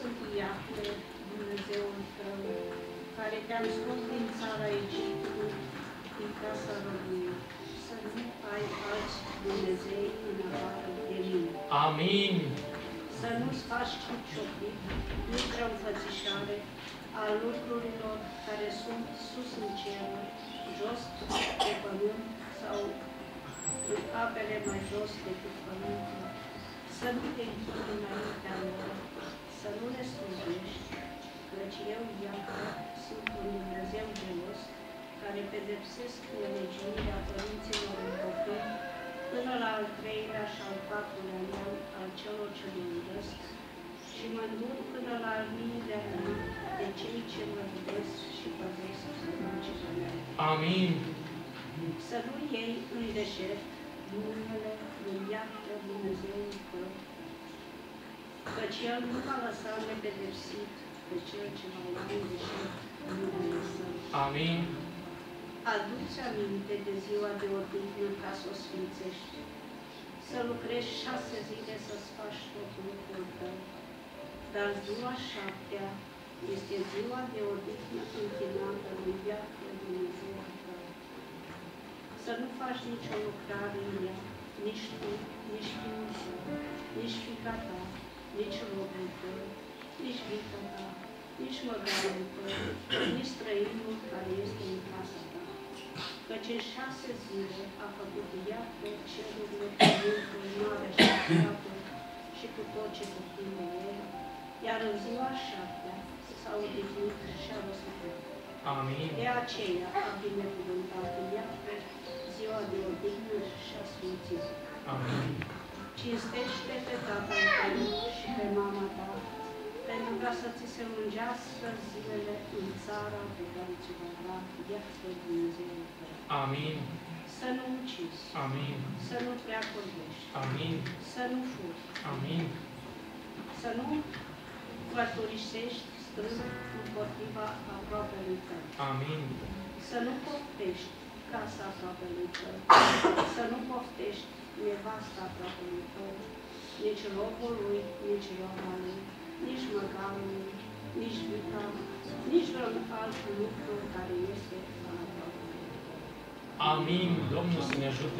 sunt Iahve, Dumnezeul tău, care te-am scos din țara Egiptului, din casa răbului, să nu ai alți Dumnezei în afară de mine. Amin. Să nu-ți faci chip cioplit, nici o înfățișare a lucrurilor care sunt sus în ceruri, jos pe pământ sau în apele mai jos decât pământul. Să nu te închini înaintea lor, să nu le slujești, căci eu, Iacov, sunt un Dumnezeu gelos, care pedepsesc nelegiuirea părinților în copii, până la al treilea și al patrulea neam al celor ce mă iubesc, și mă îndur până la al miilea rând de cei ce mă iubesc și păzesc poruncile mele. Amin. Să nu iei în deșert numele lui Iahve Dumnezeul tău, căci El nu va lăsa nepedepsit pe cel ce va lua în deșert numele Său. Amin. Aduți aminte de ziua de odihnă ca să o sfințești, să lucrezi șase zile să-ți faci tot lucrul tău, dar ziua șaptea este ziua de odihnă închinată lui Iahve Dumnezeul tău. Să nu faci nicio lucrare în ea, nici tu, nici fiul tău, nici fica ta, nici robul tău, nici vica ta, nici măgarul tău, nici străinul care este în casa ta. Căci în șase zile a făcut Iahve cerurile, pământul, marea și păcatul și cu tot ce cuprinde el, iar în ziua șaptea s-a odihnit și a răsuplat. Amin. De aceea a binecuvântat Iahve ziua de odihnă și a sfințit. Amin. Cinstește pe tatăl tău să ți se lungească zilele în țara pe care ți va da Iahve Dumnezeul tău. Amin. Să nu ucizi, Amin. să nu prea vorbești, Amin. să nu furi, Amin. să nu mărturisești strâng împotriva aproapelui tău, Amin. să nu poftești casa aproapelui tău, să nu poftești nevasta aproapelui tău, nici robul lui, nici roba lui, nici măgarul lui, nici vica, nici vreun alt lucru care este al aproapelui tău. Amin. Domnul să ne ajute.